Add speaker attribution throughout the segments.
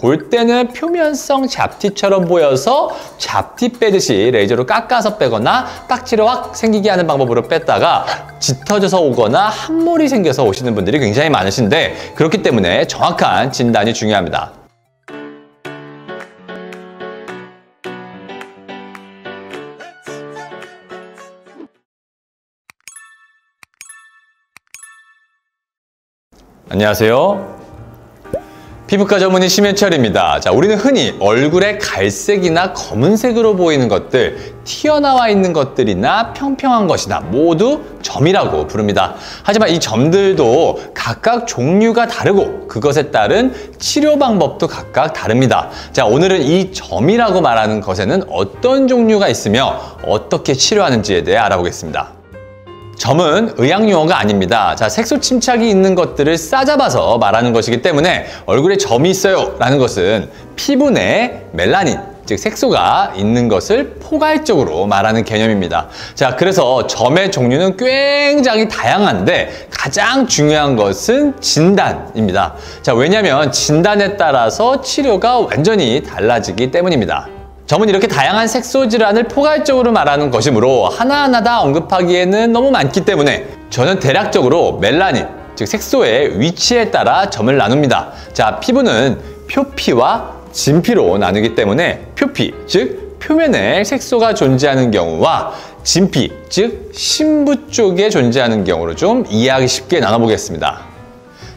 Speaker 1: 볼 때는 표면성 잡티처럼 보여서 잡티 빼듯이 레이저로 깎아서 빼거나 딱지를 확 생기게 하는 방법으로 뺐다가 짙어져서 오거나 함몰이 생겨서 오시는 분들이 굉장히 많으신데 그렇기 때문에 정확한 진단이 중요합니다. 안녕하세요. 피부과 전문의 심현철입니다. 자, 우리는 흔히 얼굴에 갈색이나 검은색으로 보이는 것들, 튀어나와 있는 것들이나 평평한 것이나 모두 점이라고 부릅니다. 하지만 이 점들도 각각 종류가 다르고 그것에 따른 치료 방법도 각각 다릅니다. 자, 오늘은 이 점이라고 말하는 것에는 어떤 종류가 있으며 어떻게 치료하는지에 대해 알아보겠습니다. 점은 의학 용어가 아닙니다. 자, 색소 침착이 있는 것들을 싸잡아서 말하는 것이기 때문에 얼굴에 점이 있어요 라는 것은 피부 내 멜라닌, 즉 색소가 있는 것을 포괄적으로 말하는 개념입니다. 자, 그래서 점의 종류는 굉장히 다양한데 가장 중요한 것은 진단입니다. 자, 왜냐하면 진단에 따라서 치료가 완전히 달라지기 때문입니다. 점은 이렇게 다양한 색소 질환을 포괄적으로 말하는 것이므로 하나하나 다 언급하기에는 너무 많기 때문에 저는 대략적으로 멜라닌, 즉 색소의 위치에 따라 점을 나눕니다. 자, 피부는 표피와 진피로 나누기 때문에 표피, 즉 표면에 색소가 존재하는 경우와 진피, 즉 심부 쪽에 존재하는 경우로 좀 이해하기 쉽게 나눠보겠습니다.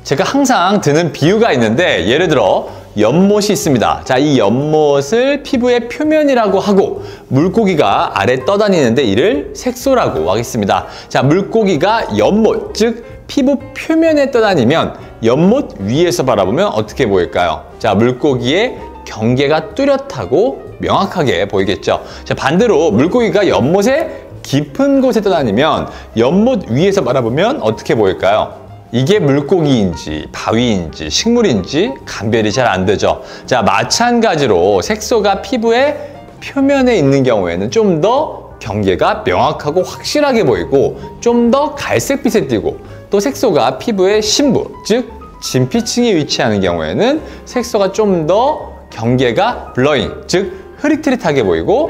Speaker 1: 제가 항상 드는 비유가 있는데 예를 들어 연못이 있습니다. 자, 이 연못을 피부의 표면이라고 하고 물고기가 아래 떠다니는데 이를 색소라고 하겠습니다. 자, 물고기가 연못, 즉 피부 표면에 떠다니면 연못 위에서 바라보면 어떻게 보일까요? 자, 물고기의 경계가 뚜렷하고 명확하게 보이겠죠. 자, 반대로 물고기가 연못의 깊은 곳에 떠다니면 연못 위에서 바라보면 어떻게 보일까요? 이게 물고기인지 바위인지 식물인지 감별이 잘 안 되죠. 자, 마찬가지로 색소가 피부의 표면에 있는 경우에는 좀 더 경계가 명확하고 확실하게 보이고 좀 더 갈색빛에 띄고 또 색소가 피부의 심부, 즉 진피층에 위치하는 경우에는 색소가 좀 더 경계가 blurring, 즉 흐릿흐릿하게 보이고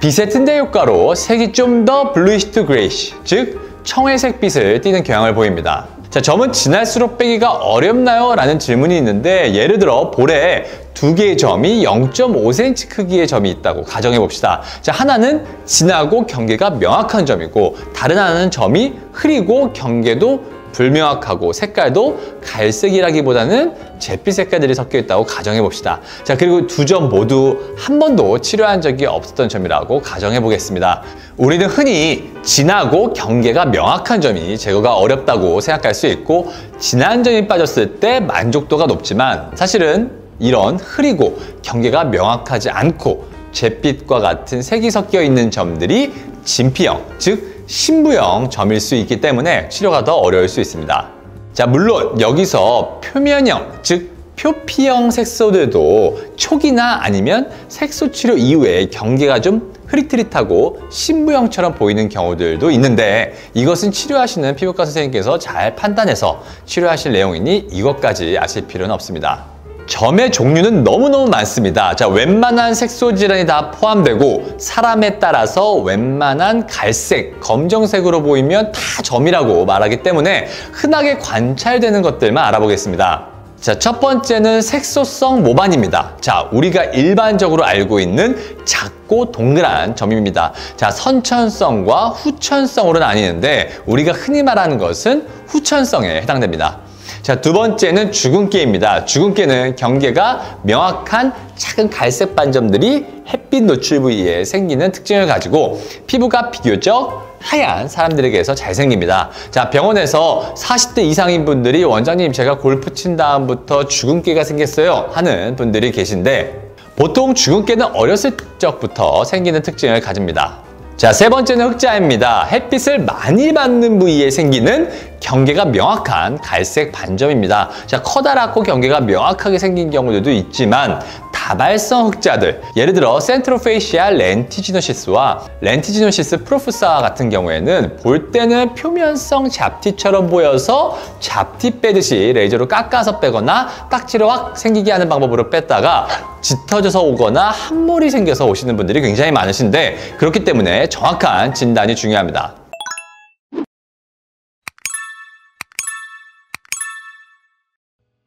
Speaker 1: 빛의 틴들 효과로 색이 좀 더 bluish to grayish, 즉 청회색 빛을 띠는 경향을 보입니다. 자, 점은 진할수록 빼기가 어렵나요? 라는 질문이 있는데 예를 들어 볼에 두 개의 점이 0.5cm 크기의 점이 있다고 가정해 봅시다. 자, 하나는 진하고 경계가 명확한 점이고 다른 하나는 점이 흐리고 경계도 불명확하고 색깔도 갈색이라기보다는 잿빛 색깔들이 섞여 있다고 가정해 봅시다. 자, 그리고 두 점 모두 한 번도 치료한 적이 없었던 점이라고 가정해 보겠습니다. 우리는 흔히 진하고 경계가 명확한 점이 제거가 어렵다고 생각할 수 있고 진한 점이 빠졌을 때 만족도가 높지만 사실은 이런 흐리고 경계가 명확하지 않고 잿빛과 같은 색이 섞여 있는 점들이 진피형, 즉 신부형 점일 수 있기 때문에 치료가 더 어려울 수 있습니다. 자, 물론 여기서 표면형, 즉 표피형 색소들도 초기나 아니면 색소 치료 이후에 경계가 좀 흐릿흐릿하고 신부형처럼 보이는 경우들도 있는데 이것은 치료하시는 피부과 선생님께서 잘 판단해서 치료하실 내용이니 이것까지 아실 필요는 없습니다. 점의 종류는 너무너무 많습니다. 자, 웬만한 색소 질환이 다 포함되고 사람에 따라서 웬만한 갈색, 검정색으로 보이면 다 점이라고 말하기 때문에 흔하게 관찰되는 것들만 알아보겠습니다. 자, 첫 번째는 색소성 모반입니다. 자, 우리가 일반적으로 알고 있는 작고 동그란 점입니다. 자, 선천성과 후천성으로 나뉘는데 우리가 흔히 말하는 것은 후천성에 해당됩니다. 자, 두 번째는 주근깨입니다. 주근깨는 경계가 명확한 작은 갈색 반점들이 햇빛 노출 부위에 생기는 특징을 가지고 피부가 비교적 하얀 사람들에게서 잘생깁니다. 자, 병원에서 40대 이상인 분들이 원장님 제가 골프 친 다음부터 주근깨가 생겼어요 하는 분들이 계신데 보통 주근깨는 어렸을 적부터 생기는 특징을 가집니다. 자, 세 번째는 흑자입니다. 햇빛을 많이 받는 부위에 생기는 경계가 명확한 갈색 반점입니다. 자, 커다랗고 경계가 명확하게 생긴 경우들도 있지만 자발성 흑자들 예를 들어 센트로페이시아 렌티지노시스와 렌티지노시스 프로프사 같은 경우에는 볼 때는 표면성 잡티처럼 보여서 잡티 빼듯이 레이저로 깎아서 빼거나 딱지를 확 생기게 하는 방법으로 뺐다가 짙어져서 오거나 함몰이 생겨서 오시는 분들이 굉장히 많으신데 그렇기 때문에 정확한 진단이 중요합니다.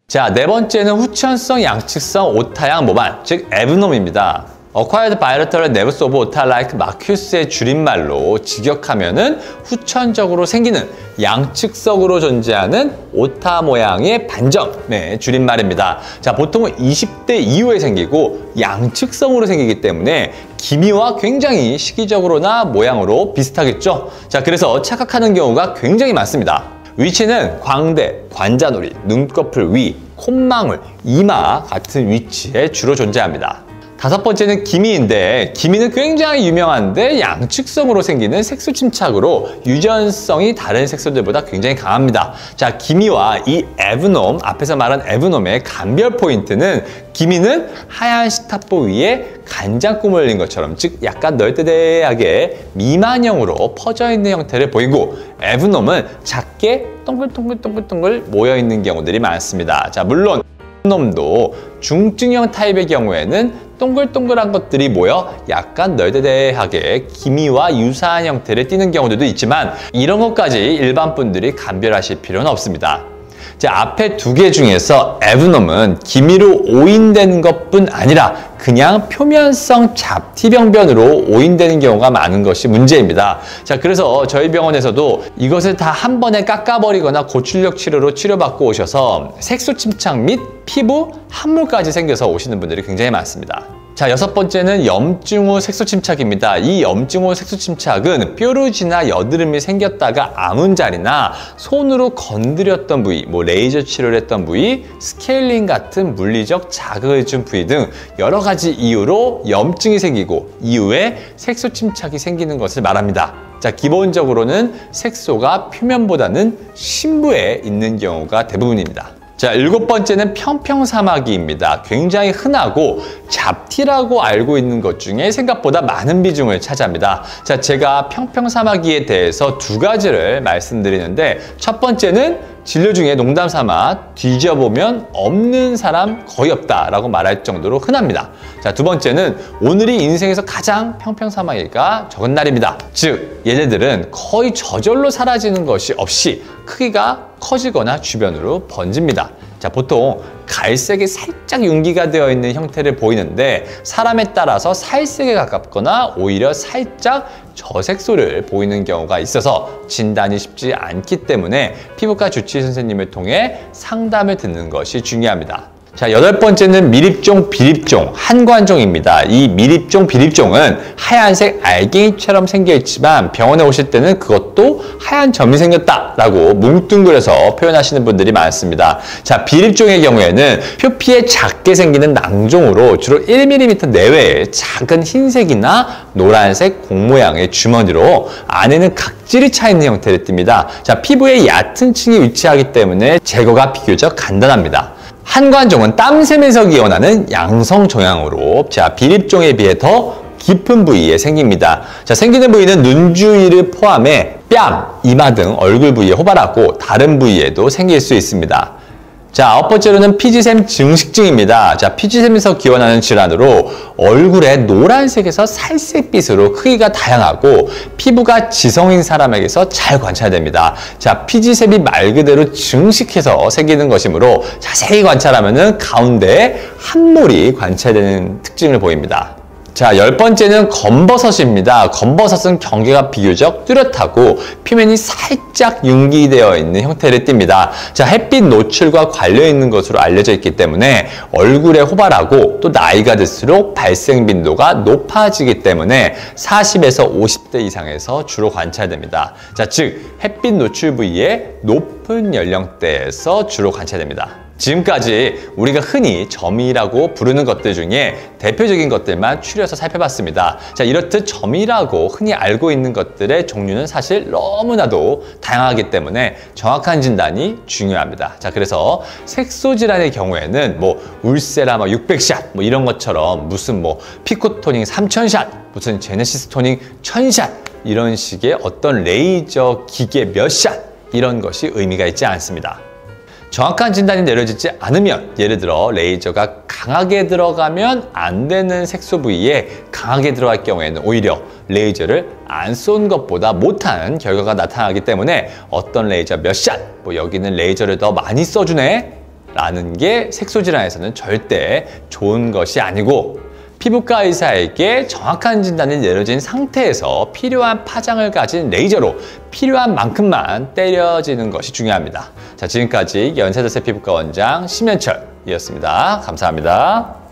Speaker 1: 자, 네 번째는 후천성 양측성 오타양 모반, 즉 에브놈입니다. Acquired Bilateral Nerves of Ota-like Marcus의 줄임말로 직역하면은 후천적으로 생기는 양측성으로 존재하는 오타 모양의 반점의 줄임말입니다. 자, 보통은 20대 이후에 생기고 양측성으로 생기기 때문에 기미와 굉장히 시기적으로나 모양으로 비슷하겠죠? 자, 그래서 착각하는 경우가 굉장히 많습니다. 위치는 광대, 관자놀이, 눈꺼풀 위, 콧망울, 이마 같은 위치에 주로 존재합니다. 다섯 번째는 기미인데 기미는 굉장히 유명한데 양측성으로 생기는 색소 침착으로 유전성이 다른 색소들보다 굉장히 강합니다. 자, 기미와 이 에브놈, 앞에서 말한 에브놈의 감별 포인트는 기미는 하얀 시타포 위에 간장꿈을 흘린 것처럼 즉 약간 널대대하게 미만형으로 퍼져 있는 형태를 보이고 에브놈은 작게 동글동글동글동글 모여 있는 경우들이 많습니다. 자, 물론 놈도 중증형 타입의 경우에는 동글동글한 것들이 모여 약간 널대대하게 기미와 유사한 형태를 띠는 경우들도 있지만 이런 것까지 일반 분들이 감별하실 필요는 없습니다. 자, 앞에 두 개 중에서 에브놈은 기미로 오인되는 것뿐 아니라 그냥 표면성 잡티병변으로 오인되는 경우가 많은 것이 문제입니다. 자, 그래서 저희 병원에서도 이것을 다 한 번에 깎아버리거나 고출력 치료로 치료받고 오셔서 색소 침착 및 피부 함몰까지 생겨서 오시는 분들이 굉장히 많습니다. 자, 여섯 번째는 염증 후 색소 침착입니다. 이 염증 후 색소 침착은 뾰루지나 여드름이 생겼다가 아문 자리나 손으로 건드렸던 부위, 뭐 레이저 치료를 했던 부위, 스케일링 같은 물리적 자극을 준 부위 등 여러 가지 이유로 염증이 생기고 이후에 색소 침착이 생기는 것을 말합니다. 자, 기본적으로는 색소가 표면보다는 심부에 있는 경우가 대부분입니다. 자, 일곱 번째는 편평사마귀입니다. 굉장히 흔하고 잡티라고 알고 있는 것 중에 생각보다 많은 비중을 차지합니다. 자, 제가 평평사마귀에 대해서 두 가지를 말씀드리는데 첫 번째는 진료 중에 농담 삼아 뒤져보면 없는 사람 거의 없다라고 말할 정도로 흔합니다. 자, 두 번째는 오늘이 인생에서 가장 평평사마귀가 적은 날입니다. 즉, 얘네들은 거의 저절로 사라지는 것이 없이 크기가 커지거나 주변으로 번집니다. 자, 보통 갈색이 살짝 윤기가 되어 있는 형태를 보이는데 사람에 따라서 살색에 가깝거나 오히려 살짝 저색소를 보이는 경우가 있어서 진단이 쉽지 않기 때문에 피부과 주치의 선생님을 통해 상담을 듣는 것이 중요합니다. 자, 여덟 번째는 미립종, 비립종, 한관종입니다. 이 미립종, 비립종은 하얀색 알갱이처럼 생겨 있지만 병원에 오실 때는 그것도 하얀 점이 생겼다라고 뭉뚱그려서 표현하시는 분들이 많습니다. 자, 비립종의 경우에는 표피에 작게 생기는 낭종으로 주로 1mm 내외의 작은 흰색이나 노란색 공 모양의 주머니로 안에는 각질이 차 있는 형태를 띱니다. 자, 피부에 얕은 층이 위치하기 때문에 제거가 비교적 간단합니다. 한관종은 땀샘에서 기원하는 양성 종양으로 자 비립종에 비해 더 깊은 부위에 생깁니다. 자 생기는 부위는 눈 주위를 포함해 뺨, 이마 등 얼굴 부위에 호발하고 다른 부위에도 생길 수 있습니다. 자, 아홉 번째로는 피지샘 증식증입니다. 자, 피지샘에서 기원하는 질환으로 얼굴에 노란색에서 살색빛으로 크기가 다양하고 피부가 지성인 사람에게서 잘 관찰됩니다. 자, 피지샘이 말 그대로 증식해서 생기는 것이므로 자세히 관찰하면 가운데에 한몰이 관찰되는 특징을 보입니다. 자, 열 번째는 검버섯입니다. 검버섯은 경계가 비교적 뚜렷하고 표면이 살짝 융기되어 있는 형태를 띱니다. 자, 햇빛 노출과 관련 있는 것으로 알려져 있기 때문에 얼굴에 호발하고 또 나이가 들수록 발생 빈도가 높아지기 때문에 40에서 50대 이상에서 주로 관찰됩니다. 자, 즉 햇빛 노출 부위에 높은 연령대에서 주로 관찰됩니다. 지금까지 우리가 흔히 점이라고 부르는 것들 중에 대표적인 것들만 추려서 살펴봤습니다. 자, 이렇듯 점이라고 흔히 알고 있는 것들의 종류는 사실 너무나도 다양하기 때문에 정확한 진단이 중요합니다. 자, 그래서 색소 질환의 경우에는 뭐 울세라 뭐 600샷 뭐 이런 것처럼 무슨 뭐 피코 토닝 3000샷 무슨 제네시스 토닝 1000샷 이런 식의 어떤 레이저 기계 몇 샷 이런 것이 의미가 있지 않습니다. 정확한 진단이 내려지지 않으면 예를 들어 레이저가 강하게 들어가면 안 되는 색소 부위에 강하게 들어갈 경우에는 오히려 레이저를 안 쏜 것보다 못한 결과가 나타나기 때문에 어떤 레이저 몇 샷, 뭐 여기는 레이저를 더 많이 써주네 라는 게 색소 질환에서는 절대 좋은 것이 아니고 피부과 의사에게 정확한 진단이 내려진 상태에서 필요한 파장을 가진 레이저로 필요한 만큼만 때려지는 것이 중요합니다. 자, 지금까지 연세대세 피부과 원장 심현철이었습니다. 감사합니다.